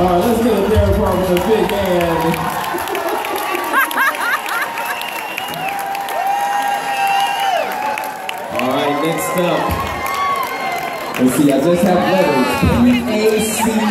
All right, let's get a Park with a big hand. All right, next up. Let's see, I just have letters. A, C,